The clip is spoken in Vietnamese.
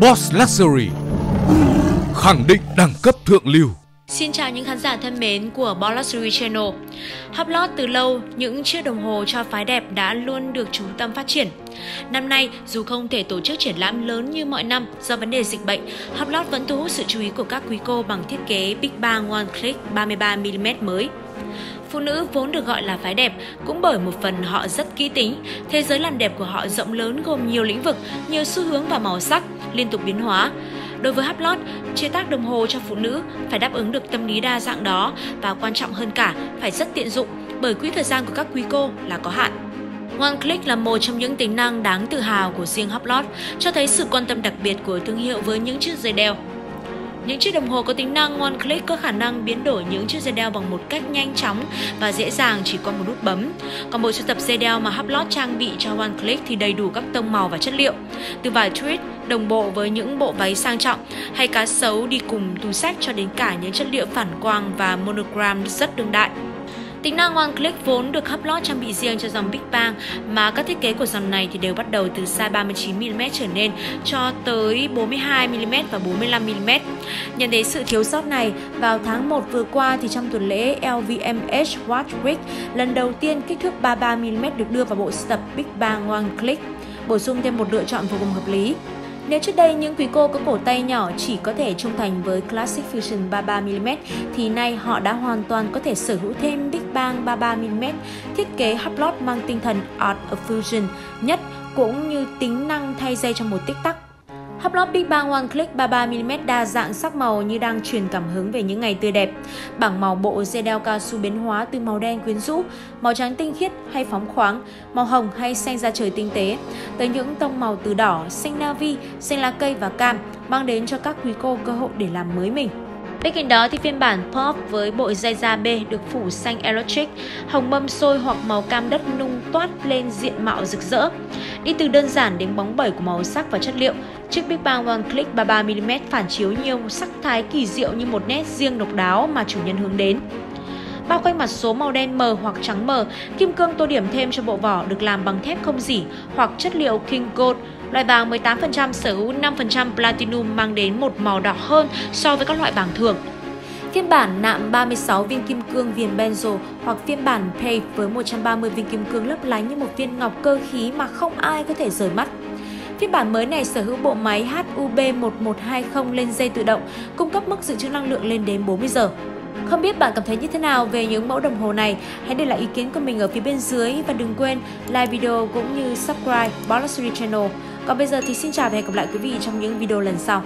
Boss Luxury Khẳng định đẳng cấp thượng lưu. Xin chào những khán giả thân mến của Boss Luxury Channel. Hublot từ lâu, những chiếc đồng hồ cho phái đẹp đã luôn được chú tâm phát triển. Năm nay, dù không thể tổ chức triển lãm lớn như mọi năm do vấn đề dịch bệnh, Hublot vẫn thu hút sự chú ý của các quý cô bằng thiết kế Big Bang One Click 33mm mới. Phụ nữ vốn được gọi là phái đẹp cũng bởi một phần họ rất kỹ tính. Thế giới làm đẹp của họ rộng lớn gồm nhiều lĩnh vực, nhiều xu hướng và màu sắc, liên tục biến hóa. Đối với Hublot, chế tác đồng hồ cho phụ nữ phải đáp ứng được tâm lý đa dạng đó và quan trọng hơn cả phải rất tiện dụng bởi quỹ thời gian của các quý cô là có hạn. One Click là một trong những tính năng đáng tự hào của riêng Hublot, cho thấy sự quan tâm đặc biệt của thương hiệu với những chiếc dây đeo. Những chiếc đồng hồ có tính năng One Click có khả năng biến đổi những chiếc dây đeo bằng một cách nhanh chóng và dễ dàng chỉ qua một nút bấm. Còn bộ sưu tập dây đeo mà Hublot trang bị cho One Click thì đầy đủ các tông màu và chất liệu. Từ vải tweed đồng bộ với những bộ váy sang trọng, hay cá sấu đi cùng túi sách cho đến cả những chất liệu phản quang và monogram rất đương đại. Tính năng One Click vốn được Hublot trang bị riêng cho dòng Big Bang mà các thiết kế của dòng này thì đều bắt đầu từ size 39mm trở nên cho tới 42mm và 45mm. Nhận thấy sự thiếu sót này, vào tháng 1 vừa qua thì trong tuần lễ LVMH Watch Week, lần đầu tiên kích thước 33mm được đưa vào bộ sưu tập Big Bang One Click, bổ sung thêm một lựa chọn vô cùng hợp lý. Nếu trước đây những quý cô có cổ tay nhỏ chỉ có thể trung thành với Classic Fusion 33mm thì nay họ đã hoàn toàn có thể sở hữu thêm Big Bang 33mm thiết kế Hublot mang tinh thần Art of Fusion nhất, cũng như tính năng thay dây trong một tích tắc. Hublot Big Bang One Click 33mm đa dạng sắc màu như đang truyền cảm hứng về những ngày tươi đẹp. Bảng màu bộ dây đeo cao su biến hóa từ màu đen quyến rũ, màu trắng tinh khiết hay phóng khoáng, màu hồng hay xanh da trời tinh tế, tới những tông màu từ đỏ, xanh navy, xanh lá cây và cam mang đến cho các quý cô cơ hội để làm mới mình. Bên cạnh đó thì phiên bản Pop với bộ dây da B được phủ xanh electric, hồng mâm sôi hoặc màu cam đất nung toát lên diện mạo rực rỡ. Đi từ đơn giản đến bóng bẩy của màu sắc và chất liệu, chiếc Big Bang One Click 33mm phản chiếu nhiều sắc thái kỳ diệu như một nét riêng độc đáo mà chủ nhân hướng đến. Bao quanh mặt số màu đen mờ hoặc trắng mờ, kim cương tô điểm thêm cho bộ vỏ được làm bằng thép không dỉ hoặc chất liệu King Gold. Loại vàng 18% sở hữu 5% platinum mang đến một màu đỏ hơn so với các loại vàng thường. Phiên bản nạm 36 viên kim cương viền benzo hoặc phiên bản pay với 130 viên kim cương lấp lánh như một viên ngọc cơ khí mà không ai có thể rời mắt. Phiên bản mới này sở hữu bộ máy HUB1120 lên dây tự động, cung cấp mức dự trữ năng lượng lên đến 40 giờ. Không biết bạn cảm thấy như thế nào về những mẫu đồng hồ này? Hãy để lại ý kiến của mình ở phía bên dưới và đừng quên like video cũng như subscribe Boss Channel. Còn bây giờ thì xin chào và hẹn gặp lại quý vị trong những video lần sau.